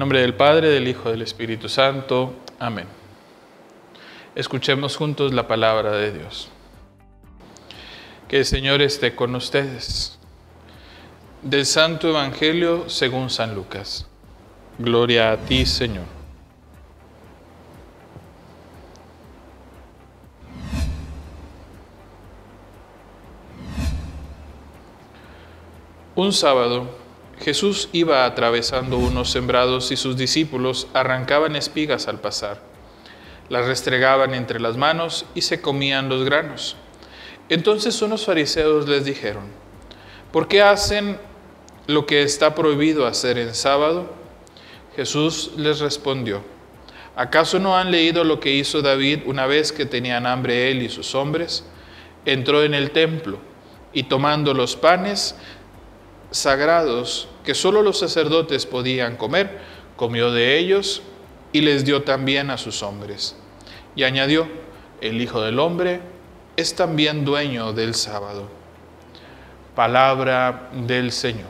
nombre del Padre, del Hijo, del Espíritu Santo. Amén. Escuchemos juntos la palabra de Dios. Que el Señor esté con ustedes. Del Santo Evangelio según San Lucas. Gloria a ti, Señor. Un sábado, Jesús iba atravesando unos sembrados y sus discípulos arrancaban espigas al pasar. Las restregaban entre las manos y se comían los granos. Entonces unos fariseos les dijeron, ¿por qué hacen lo que está prohibido hacer en sábado? Jesús les respondió, ¿acaso no han leído lo que hizo David una vez que tenían hambre él y sus hombres? Entró en el templo y tomando los panes, sagrados que solo los sacerdotes podían comer, comió de ellos y les dio también a sus hombres. Y añadió, el Hijo del Hombre es también dueño del sábado. Palabra del Señor.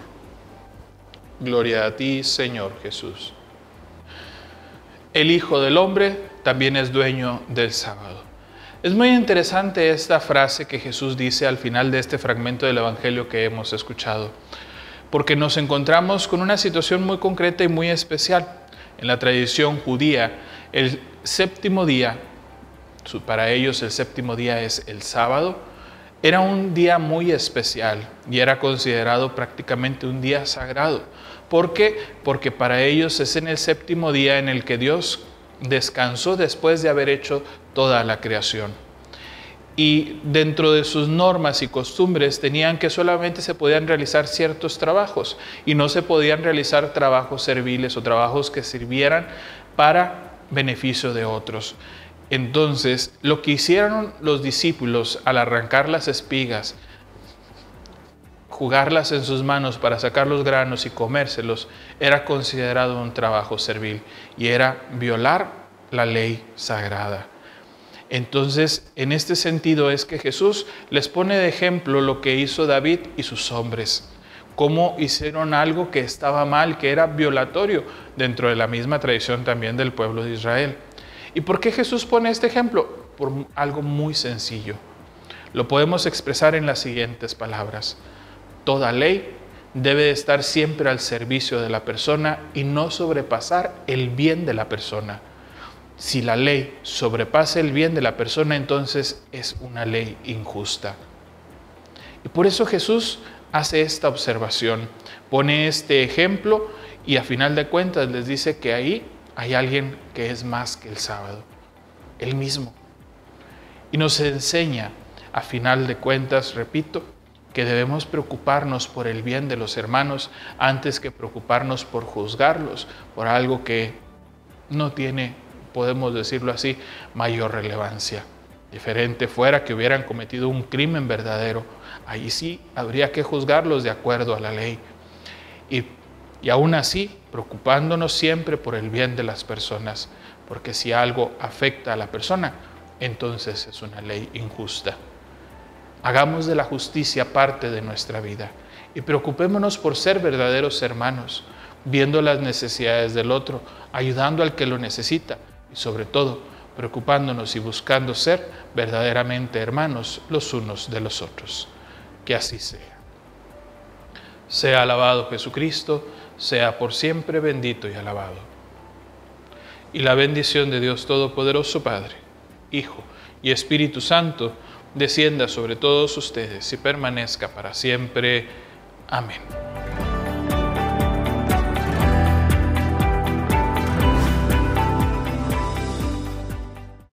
Gloria a ti, Señor Jesús. El Hijo del Hombre también es dueño del sábado. Es muy interesante esta frase que Jesús dice al final de este fragmento del Evangelio que hemos escuchado porque nos encontramos con una situación muy concreta y muy especial. En la tradición judía, el séptimo día, para ellos el séptimo día es el sábado, era un día muy especial y era considerado prácticamente un día sagrado. ¿Por qué? Porque para ellos es en el séptimo día en el que Dios descansó después de haber hecho toda la creación y dentro de sus normas y costumbres tenían que solamente se podían realizar ciertos trabajos y no se podían realizar trabajos serviles o trabajos que sirvieran para beneficio de otros. Entonces, lo que hicieron los discípulos al arrancar las espigas, jugarlas en sus manos para sacar los granos y comérselos, era considerado un trabajo servil y era violar la ley sagrada. Entonces, en este sentido es que Jesús les pone de ejemplo lo que hizo David y sus hombres, cómo hicieron algo que estaba mal, que era violatorio dentro de la misma tradición también del pueblo de Israel. ¿Y por qué Jesús pone este ejemplo? Por algo muy sencillo. Lo podemos expresar en las siguientes palabras. Toda ley debe estar siempre al servicio de la persona y no sobrepasar el bien de la persona. Si la ley sobrepasa el bien de la persona, entonces es una ley injusta. Y por eso Jesús hace esta observación, pone este ejemplo y a final de cuentas les dice que ahí hay alguien que es más que el sábado, el mismo. Y nos enseña, a final de cuentas, repito, que debemos preocuparnos por el bien de los hermanos antes que preocuparnos por juzgarlos por algo que no tiene podemos decirlo así, mayor relevancia. Diferente fuera que hubieran cometido un crimen verdadero, ahí sí habría que juzgarlos de acuerdo a la ley. Y, y aún así, preocupándonos siempre por el bien de las personas, porque si algo afecta a la persona, entonces es una ley injusta. Hagamos de la justicia parte de nuestra vida y preocupémonos por ser verdaderos hermanos, viendo las necesidades del otro, ayudando al que lo necesita y sobre todo preocupándonos y buscando ser verdaderamente hermanos los unos de los otros. Que así sea. Sea alabado Jesucristo, sea por siempre bendito y alabado. Y la bendición de Dios Todopoderoso Padre, Hijo y Espíritu Santo, descienda sobre todos ustedes y permanezca para siempre. Amén.